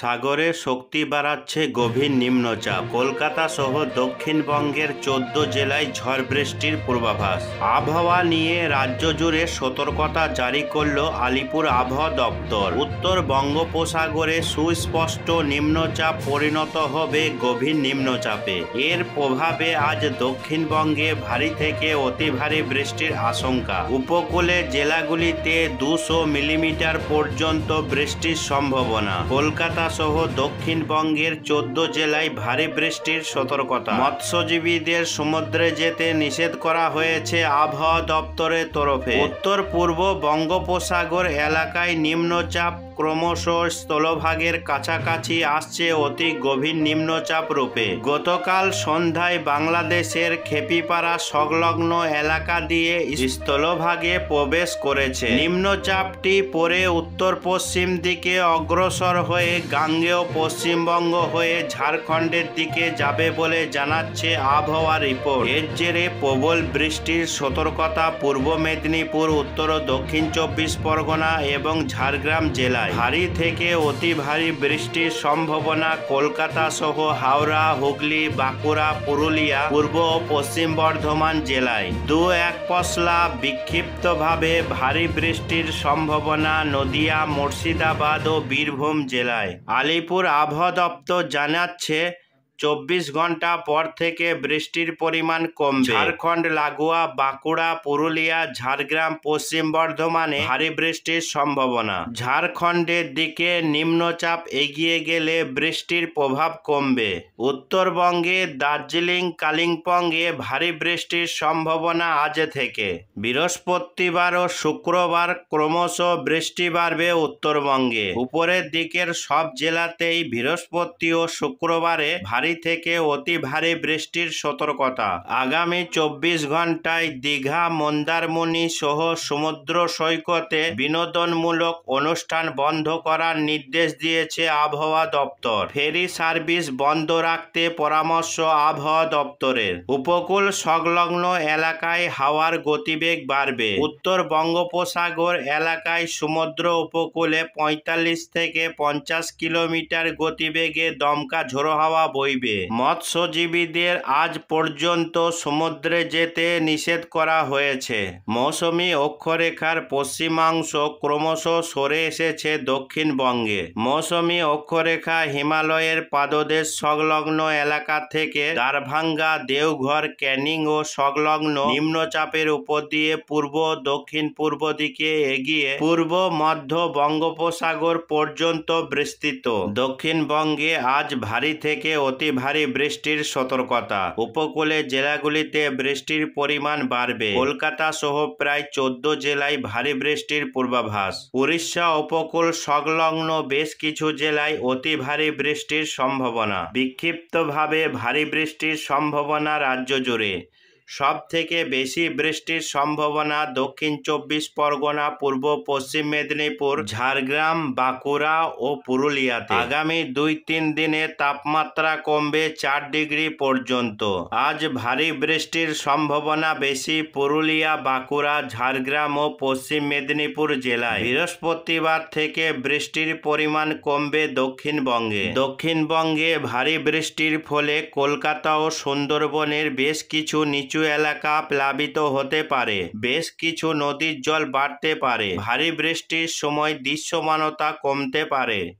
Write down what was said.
সাগরে শক্তি বাড়াচ্ছে গভীর নিম্নচাপ। কলকাতা সহ দক্ষিণবঙ্গের চোদ্দ জেলায় ঝড় বৃষ্টির পূর্বাভাস। আবহাওয়া নিয়ে রাজ্য জুড়ে সতর্কতা জারি করল আলিপুর আবহাওয়া দপ্তর। উত্তর বঙ্গোপসাগরে সুস্পষ্ট নিম্নচাপ পরিণত হবে গভীর নিম্নচাপে। এর প্রভাবে আজ দক্ষিণবঙ্গে ভারী থেকে অতি ভারী বৃষ্টির আশঙ্কা। উপকূলে জেলাগুলিতে দুশো মিলিমিটার পর্যন্ত বৃষ্টির সম্ভাবনা। কলকাতা সহ দক্ষিণবঙ্গের চোদ্দ জেলায় ভারী বৃষ্টির সতর্কতা। মৎস্যজীবীদের সমুদ্রে যেতে নিষেধ করা হয়েছে আবহাওয়া দপ্তরের তরফে। উত্তর পূর্ব বঙ্গোপসাগর এলাকায় নিম্নচাপ ক্রমশ স্থলভাগের কাছাকাছি আসছে অতি গভীর নিম্নচাপ রূপে। গতকাল সন্ধ্যায় বাংলাদেশের খেপিপাড়া সংলগ্ন এলাকা দিয়ে স্থলভাগে প্রবেশ করেছে। নিম্নচাপটি পরে উত্তর পশ্চিম দিকে অগ্রসর হয়ে গাঙ্গেয় পশ্চিমবঙ্গ হয়ে ঝাড়খণ্ডের দিকে যাবে বলে জানাচ্ছে আবহাওয়া রিপোর্ট। এর জেরে প্রবল বৃষ্টির সতর্কতা পূর্ব মেদিনীপুর, উত্তর ও দক্ষিণ চব্বিশ পরগনা এবং ঝাড়গ্রাম জেলায়। ভারী থেকে অতি ভারী বৃষ্টির সম্ভাবনা কলকাতা সহ হাওড়া, হুগলি, বাঁকুড়া, পুরুলিয়া, পূর্ব ও পশ্চিম বর্ধমান জেলায়। দু এক পশলা বিক্ষিপ্তভাবে ভারী বৃষ্টির সম্ভাবনা নদিয়া, মুর্শিদাবাদ ও বীরভূম জেলায়। আলিপুর আবহাওয়া দপ্তর জানাচ্ছে চব্বিশ ঘণ্টা পর থেকে বৃষ্টির পরিমাণ কমবে। ঝাড়খণ্ড লাগোয়া বাঁকুড়া পুরুলিয়া ঝাড়গ্রাম পশ্চিম বর্ধমানে ভারী বৃষ্টির সম্ভাবনা। ঝাড়খণ্ডের দিকে নিম্নচাপ এগিয়ে গেলে বৃষ্টির প্রভাব কমবে। উত্তরবঙ্গে দার্জিলিং কালিম্পংয়ে ভারী বৃষ্টির সম্ভাবনা আজ থেকে। বৃহস্পতিবার ও শুক্রবার ক্রমশ বৃষ্টি বাড়বে উত্তরবঙ্গে। উপরের দিকের সব জেলাতেই বৃহস্পতি ও শুক্রবারে ভারী থেকে অতি ভারী বৃষ্টির সতর্কতা। আগামী চব্বিশ ঘন্টায় দীঘা, মন্দারমণি সহ সমুদ্র সৈকতে বিনোদনমূলক অনুষ্ঠান বন্ধ করার নির্দেশ দিয়েছে আবহাওয়া দপ্তর। ফেরি সার্ভিস বন্ধ রাখতে পরামর্শ আবহাওয়া দপ্তরের। উপকূল সংলগ্ন এলাকায় হাওয়ার গতিবেগ বাড়বে। উত্তর বঙ্গোপসাগর এলাকায় সমুদ্র উপকূলে পঁয়তাল্লিশ থেকে পঞ্চাশ কিলোমিটার গতিবেগে দমকা ঝোড়ো হাওয়া বইবে। মৎস্যজীবীদের আজ পর্যন্ত সমুদ্রে যেতে নিষেধ করা হয়েছে। মৌসুমি অক্ষরেখার পশ্চিমাংশ ক্রমশ সরে এসেছে দক্ষিণবঙ্গে। মৌসুমি অক্ষরেখা হিমালয়ের পাদদেশ সংলগ্ন এলাকা থেকে দারভাঙ্গা, দেওঘর, ক্যানিং ও সংলগ্ন নিম্নচাপের উপর দিয়ে পূর্ব, দক্ষিণ, পূর্ব দিকে এগিয়ে পূর্ব, মধ্য বঙ্গোপসাগর পর্যন্ত বিস্তৃত। দক্ষিণবঙ্গে আজ ভারী থেকে অতি ভারী বৃষ্টির সতর্কতা। উপকূলে জেলাগুলিতে বৃষ্টির পরিমাণ বাড়বে। কলকাতা সহ প্রায় চোদ্দ জেলায় ভারী বৃষ্টির পূর্বাভাস। উড়িষ্যা উপকূল সংলগ্ন বেশ কিছু জেলায় অতি ভারী বৃষ্টির সম্ভাবনা। বিক্ষিপ্তভাবে ভারী বৃষ্টির সম্ভাবনা রাজ্য জুড়ে। সব থেকে বেশি বৃষ্টির সম্ভাবনা দক্ষিণ চব্বিশ পরগনা, পূর্ব পশ্চিম মেদিনীপুর, ঝাড়গ্রাম, বাঁকুড়া ও পুরুলিয়াতে। আগামী দুই তিন দিনে তাপমাত্রা কমবে চার ডিগ্রি পর্যন্ত। আজ ভারী বৃষ্টির সম্ভাবনা বেশি পুরুলিয়া, বাঁকুড়া, ঝাড়গ্রাম ও পশ্চিম মেদিনীপুর জেলায়। বৃহস্পতিবার থেকে বৃষ্টির পরিমাণ কমবে দক্ষিণবঙ্গে। দক্ষিণবঙ্গে ভারী বৃষ্টির ফলে কলকাতা ও সুন্দরবনের বেশ কিছু নিচু এলাকা প্লাবিত হতে পারে। বেশ কিছু নদীর জল বাড়তে পারে। ভারী বৃষ্টির সময় দৃশ্যমানতা কমতে পারে।